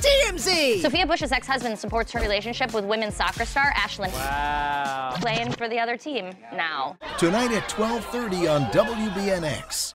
TMZ! Sophia Bush's ex-husband supports her relationship with women's soccer star Ashlyn. Wow. Playing for the other team now. Tonight at 12:30 on WBNX.